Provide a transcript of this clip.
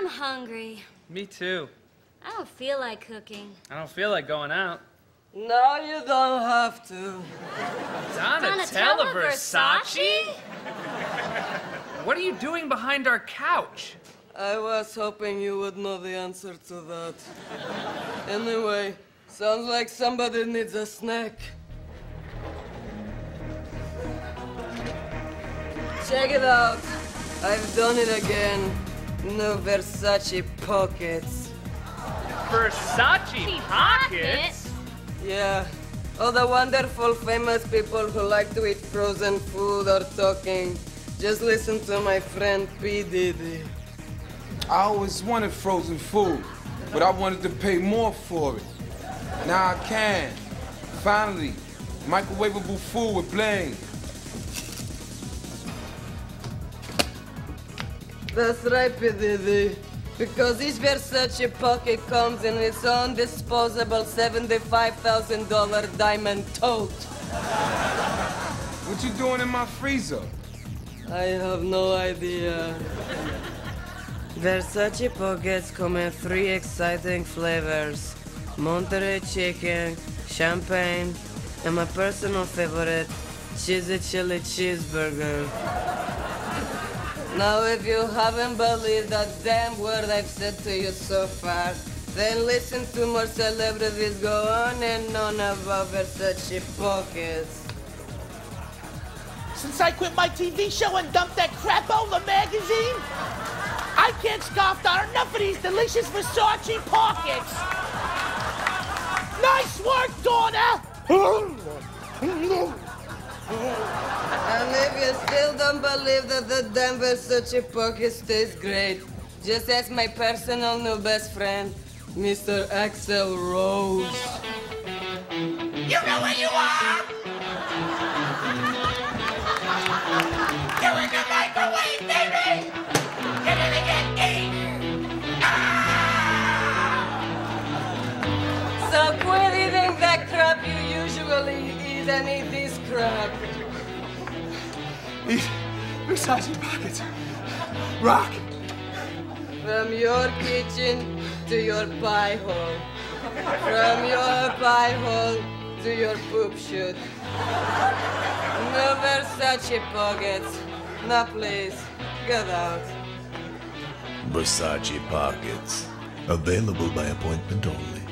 I'm hungry. Me too. I don't feel like cooking. I don't feel like going out. No, you don't have to. Donatella Versace? What are you doing behind our couch? I was hoping you would know the answer to that. Anyway, sounds like somebody needs a snack. Check it out. I've done it again. No Versace pockets. Versace pockets? Yeah. All the wonderful famous people who like to eat frozen food or talking. Just listen to my friend P. Diddy. I always wanted frozen food, but I wanted to pay more for it. Now I can. Finally, microwavable food with bling. That's right, P. Diddy. Because each Versace pocket comes in its own disposable $75,000 diamond tote. What you doing in my freezer? I have no idea. Versace pockets come in three exciting flavors. Monterey chicken, champagne, and my personal favorite, cheesy chili cheeseburger. Now, if you haven't believed that damn word I've said to you so far, then listen to more celebrities go on and on about Versace pockets. Since I quit my TV show and dumped that crap crapola magazine, I can't scoff down enough of these delicious Versace pockets. Nice work, Donna! Still don't believe that the damn Versace pockets taste great, just ask my personal new best friend, Mr. Axl Rose. You know where you are! You're in the microwave, baby! You're gonna get eaten! Ah! So quit eating that crap you usually eat and eat this crap. These Versace pockets. Rock. From your kitchen to your pie hole. From your pie hole to your poop chute. No Versace pockets. Now please, get out. Versace Pockets. Available by appointment only.